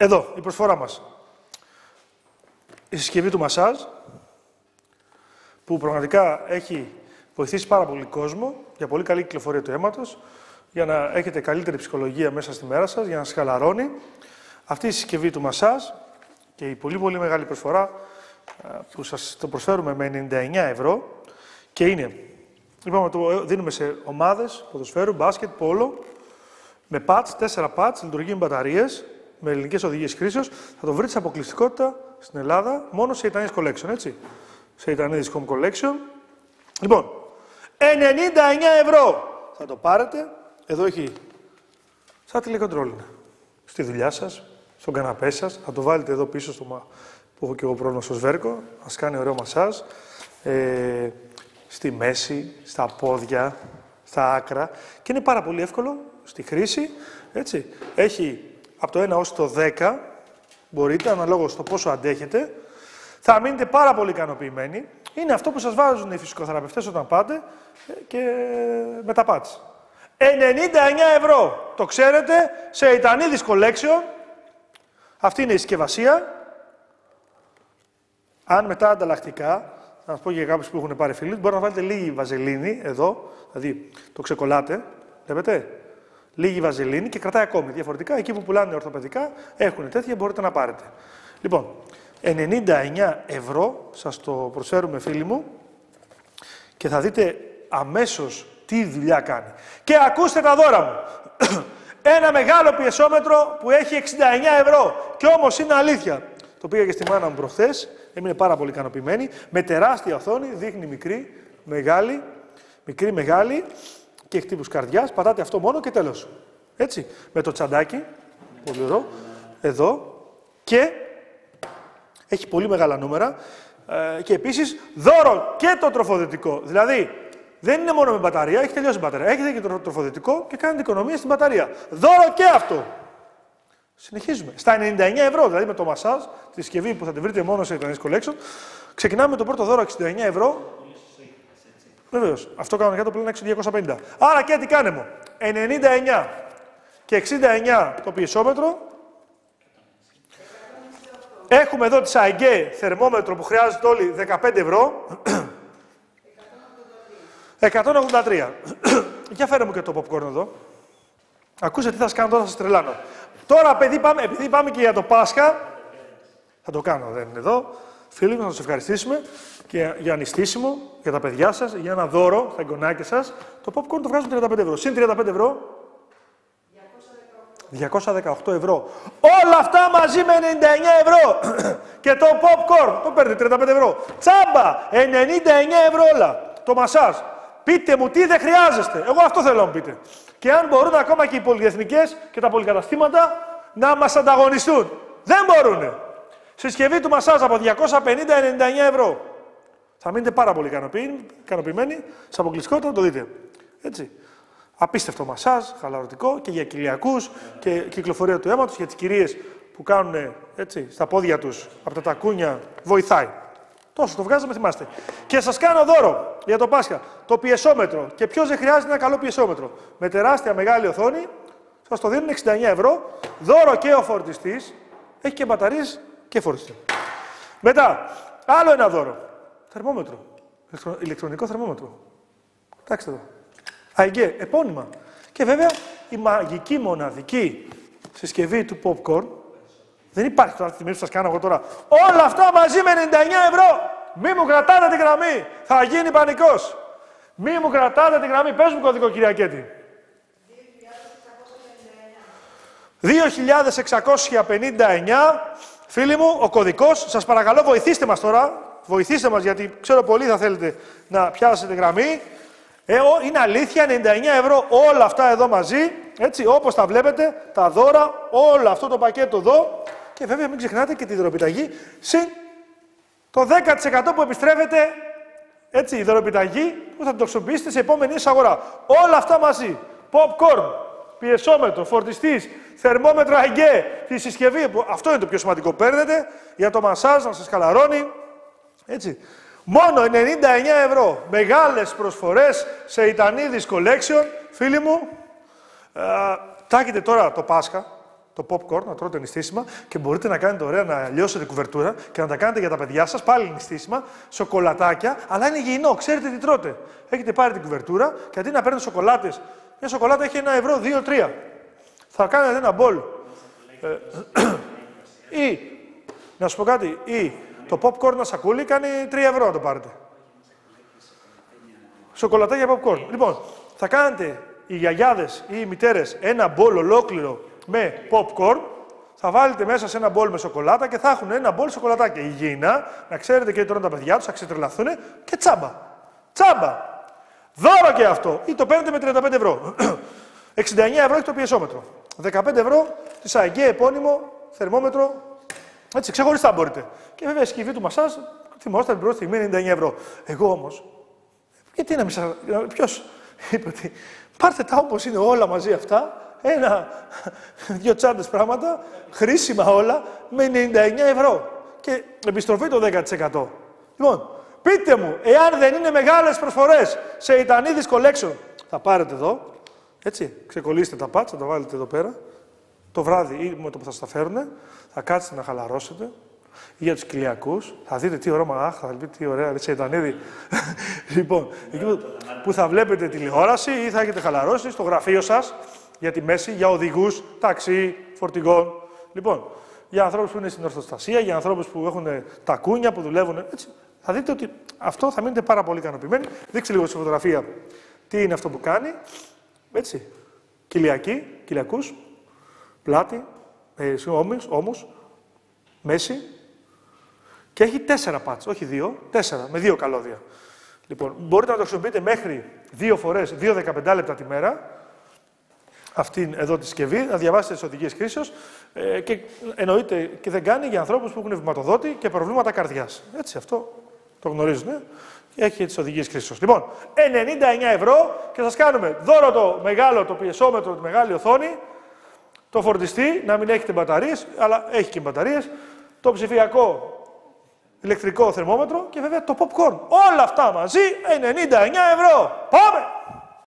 Εδώ, η προσφορά μας. Η συσκευή του μασάζ, που πραγματικά έχει βοηθήσει πάρα πολύ κόσμο για πολύ καλή κυκλοφορία του αίματος, για να έχετε καλύτερη ψυχολογία μέσα στη μέρα σας, για να σας χαλαρώνει. Αυτή η συσκευή του μασάζ και η πολύ πολύ μεγάλη προσφορά που σας το προσφέρουμε με 99 ευρώ και είναι, είπαμε το δίνουμε σε ομάδες, ποδοσφαίρου, μπάσκετ, πόλο, με patch, τέσσερα patch, λειτουργεί με μπαταρίες, με ελληνικές οδηγίες χρήσεως, θα το βρείτε σε αποκλειστικότητα στην Ελλάδα, μόνο σε Ιτανίδης Collection, έτσι. Σε Ιτανίδης Home Collection. Λοιπόν, 99 ευρώ θα το πάρετε. Εδώ έχει σαν τηλεκοντρόλ Στη δουλειά σας, στον καναπέ σας. Θα το βάλετε εδώ πίσω στο, που έχω και εγώ πρόβλημα στο σβέρκο. Μας κάνει ωραίο μασάζ. Ε, στη μέση, στα πόδια, στα άκρα. Και είναι πάρα πολύ εύκολο στη χρήση. Έτσι. Έχει από το 1 ως το 10, μπορείτε, αναλόγως στο πόσο αντέχετε. Θα μείνετε πάρα πολύ ικανοποιημένοι. Είναι αυτό που σας βάζουν οι φυσικοθεραπευτές όταν πάτε και με τα πάτς. 99 ευρώ, το ξέρετε, σε Ιτανίδης Collection. Αυτή είναι η συσκευασία. Αν μετά ανταλλακτικά, θα σας πω για κάποιους που έχουν πάρει φίλου, μπορεί να βάλετε λίγη βαζελίνη εδώ, δηλαδή το ξεκολλάτε, βλέπετε, λίγη βαζελίνη και κρατάει ακόμη. Διαφορετικά, εκεί που πουλάνε ορθοπαιδικά, έχουν τέτοια, μπορείτε να πάρετε. Λοιπόν, 99 ευρώ σας το προσφέρουμε φίλοι μου και θα δείτε αμέσως τι δουλειά κάνει. Και ακούστε τα δώρα μου. Ένα μεγάλο πιεσόμετρο που έχει 69 ευρώ και όμως είναι αλήθεια. Το πήγα και στη μάνα μου προχθές, έμεινε πάρα πολύ ικανοποιημένη. Με τεράστια οθόνη, δείχνει μικρή, μεγάλη, μικρή, μεγάλη και χτύπους καρδιάς. Πατάτε αυτό μόνο και τέλος. Έτσι, με το τσαντάκι, πολύ ωραίο, εδώ και έχει πολύ μεγάλα νούμερα ε, και επίσης δώρο και το τροφοδετικό. Δηλαδή, δεν είναι μόνο με μπαταρία, έχει τελειώσει η μπαταρία. Έχετε και το τροφοδετικό και κάνετε οικονομία στην μπαταρία. Δώρο και αυτό. Συνεχίζουμε. Στα 99 ευρώ, δηλαδή με το μασάζ, τη συσκευή που θα τη βρείτε μόνο σε Ιτανής Collection, ξεκινάμε με το πρώτο δώρο 69 ευρώ. Βεβαίως. Αυτό κανονικά το πλέον 250. Άρα και τι κάνε μου. 99 και 69 το πιεσόμετρο. Έχουμε εδώ τη ΑΕΓΕ θερμόμετρο που χρειάζεται όλοι 15 ευρώ. 183. Για φέρε μου και το popcorn εδώ. Ακούσε τι θα σας κάνω τώρα, θα σας τρελάνω. Τώρα, παιδί, πάμε, επειδή πάμε και για το Πάσχα, θα το κάνω, δεν είναι εδώ. Φίλοι μου, να σας ευχαριστήσουμε και για νηστίσιμο, για τα παιδιά σας, για ένα δώρο στα εγγονάκια σας. Το popcorn το βγάζουν 35 ευρώ. Συν 35 ευρώ. 218 ευρώ. Όλα αυτά μαζί με 99 ευρώ. και το popcorn, το παίρνετε 35 ευρώ. Τσάμπα, 99 ευρώ όλα. Το μασάζ, Πείτε μου τι δεν χρειάζεστε. Εγώ αυτό θέλω να μου πείτε. Και αν μπορούν ακόμα και οι πολυεθνικές και τα πολυκαταστήματα να μας ανταγωνιστούν. Δεν μπορούν. Συσκευή του μασάζ από 250-99 ευρώ. Θα μείνετε πάρα πολύ ικανοποιημένοι. Σε αποκλειστικότητα το δείτε. Έτσι. Απίστευτο μασάζ, χαλαρωτικό και για κοιλιακούς και κυκλοφορία του αίματος για τις κυρίες που κάνουν έτσι, στα πόδια τους από τα τακούνια. Βοηθάει. Τόσο το βγάζαμε, θυμάστε. Και σας κάνω δώρο για το Πάσχα. Το πιεσόμετρο. Και ποιος δεν χρειάζεται ένα καλό πιεσόμετρο. Με τεράστια μεγάλη οθόνη, σας το δίνουν 69 ευρώ. Δώρο και ο φορτιστής. Έχει και μπαταρίες και φορτιστή. Μετά, άλλο ένα δώρο. Θερμόμετρο. Ηλεκτρονικό θερμόμετρο. Κοιτάξτε εδώ. Αϊγκέ, επώνυμα. Και βέβαια η μαγική μοναδική συσκευή του popcorn δεν υπάρχει τώρα τη στιγμή που σας κάνω εγώ τώρα. Όλα αυτά μαζί με 99 ευρώ. Μη μου κρατάτε τη γραμμή. Θα γίνει πανικός. Μη μου κρατάτε τη γραμμή. Πες μου κωδικό Κυριακέτη. 2.659. Φίλοι μου, ο κωδικός, σας παρακαλώ βοηθήστε μας τώρα, βοηθήστε μας γιατί ξέρω πολύ θα θέλετε να πιάσετε γραμμή. Ε, είναι αλήθεια, 99 ευρώ όλα αυτά εδώ μαζί, έτσι, όπως τα βλέπετε, τα δώρα, όλο αυτό το πακέτο εδώ, και βέβαια μην ξεχνάτε και τη δωροπιταγή συν το 10% που επιστρέφεται έτσι, η δωροπιταγή που θα το χρησιμοποιήσετε σε επόμενη αγορά. Όλα αυτά μαζί. Popcorn, πιεσόμετρο, φορτιστής, θερμόμετρο αγκέ, τη συσκευή. Που αυτό είναι το πιο σημαντικό. Παίρνετε για το μασάζ να σας καλαρώνει. Έτσι. Μόνο 99 ευρώ. Μεγάλες προσφορές σε Ιτανίδης Collection. Φίλοι μου, ε, τάκετε τώρα το Πάσχα το popcorn, να τρώτε νηστίσιμα και μπορείτε να κάνετε ωραία να λιώσετε κουβερτούρα και να τα κάνετε για τα παιδιά σας, πάλι νηστίσιμα, σοκολατάκια, αλλά είναι υγιεινό, ξέρετε τι τρώτε. Έχετε πάρει την κουβερτούρα και αντί να παίρνετε σοκολάτες, μια σοκολάτα έχει ένα ευρώ, δύο-τρία. Θα κάνετε ένα μπολ. Ε, ή, να σου πω κάτι, ή το popcorn να σακούλι κάνει 3 ευρώ να το πάρετε. Σοκολατάκια popcorn. Λοιπόν, θα κάνετε οι γιαγιάδες ή οι μητέρες ένα μπολ ολόκληρο με popcorn, θα βάλετε μέσα σε ένα μπολ με σοκολάτα και θα έχουν ένα μπολ σοκολατάκια. Υγιεινά, να ξέρετε και τρώνε τα παιδιά τους, θα ξετρελαθούν και τσάμπα. Τσάμπα. Δώρο και αυτό. Ή το παίρνετε με 35 ευρώ. 69 ευρώ έχει το πιεσόμετρο. 15 ευρώ της ΑΕΓΕ επώνυμο θερμόμετρο. Έτσι, ξεχωριστά μπορείτε. Και βέβαια η σκηβή του μασάζ, θυμόστε την πρώτη στιγμή 99 ευρώ. Εγώ όμως, γιατί να μην σα. Ποιος είπε ότι πάρτε τα όπως είναι όλα μαζί αυτά ένα, δύο τσάντες πράγματα, χρήσιμα όλα, με 99 ευρώ. Και επιστροφή το 10%. Λοιπόν, πείτε μου, εάν δεν είναι μεγάλες προσφορές σε Ιτανίδης Collection, θα πάρετε εδώ, έτσι, ξεκολλήστε τα πάτσα, θα τα βάλετε εδώ πέρα, το βράδυ ή με το που θα σας τα φέρουν, θα κάτσετε να χαλαρώσετε, για τους κοιλιακούς. Θα δείτε τι ωραίο μαγάχ, θα δείτε τι ωραία σε Ιτανίδη. λοιπόν, εκεί που θα βλέπετε τηλεόραση ή θα έχετε χαλαρώσει στο γραφείο σας, για τη μέση, για οδηγούς, ταξί, φορτηγών. Λοιπόν, για ανθρώπους που είναι στην ορθοστασία, για ανθρώπους που έχουν τα κούνια, που δουλεύουν. Έτσι, θα δείτε ότι αυτό θα μείνετε πάρα πολύ ικανοποιημένοι. Δείξτε λίγο στη φωτογραφία τι είναι αυτό που κάνει. Έτσι. Κοιλιακή, κοιλιακούς, πλάτη, ε, όμως, μέση. Και έχει τέσσερα πάτς, όχι δύο, τέσσερα, με δύο καλώδια. Λοιπόν, μπορείτε να το χρησιμοποιείτε μέχρι δύο φορές, δύο 15 λεπτά τη μέρα αυτήν εδώ τη συσκευή, να διαβάσετε τι οδηγίες χρήσεως ε, και εννοείται και δεν κάνει για ανθρώπους που έχουν βηματοδότη και προβλήματα καρδιάς. Έτσι, αυτό το γνωρίζουν. Ε; Έχει τις οδηγίες χρήσεω. Λοιπόν, 99 ευρώ και σας κάνουμε δώρο το μεγάλο, το πιεσόμετρο, τη μεγάλη οθόνη, το φορτιστή, να μην έχετε μπαταρίες, αλλά έχει και μπαταρίες, το ψηφιακό ηλεκτρικό θερμόμετρο και βέβαια το popcorn. Όλα αυτά μαζί 99 ευρώ. Πάμε!